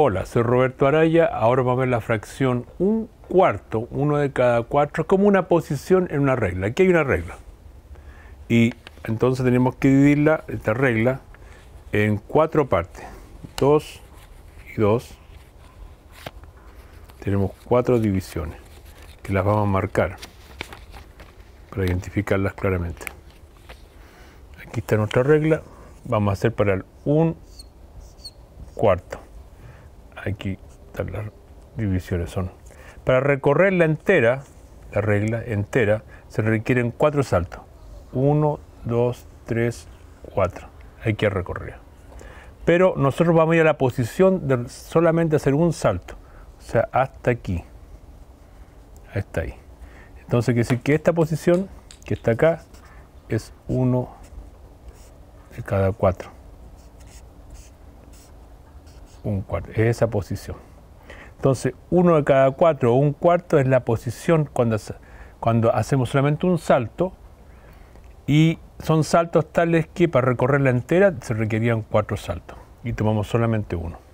Hola, soy Roberto Araya. Ahora vamos a ver la fracción un cuarto, uno de cada cuatro, como una posición en una regla. Aquí hay una regla. Y entonces tenemos que dividirla, esta regla, en cuatro partes. Dos y dos. Tenemos cuatro divisiones que las vamos a marcar para identificarlas claramente. Aquí está nuestra regla. Vamos a hacer para el un cuarto aquí las divisiones. Son. Para recorrer la entera, la regla entera, se requieren cuatro saltos. Uno, dos, tres, cuatro. Hay que recorrer. Pero nosotros vamos a ir a la posición de solamente hacer un salto. O sea, hasta aquí. Hasta ahí. Entonces quiere decir que esta posición, que está acá, es uno de cada cuatro un cuarto, es esa posición. Entonces, uno de cada cuatro o un cuarto es la posición cuando, cuando hacemos solamente un salto y son saltos tales que para recorrerla entera se requerían cuatro saltos y tomamos solamente uno.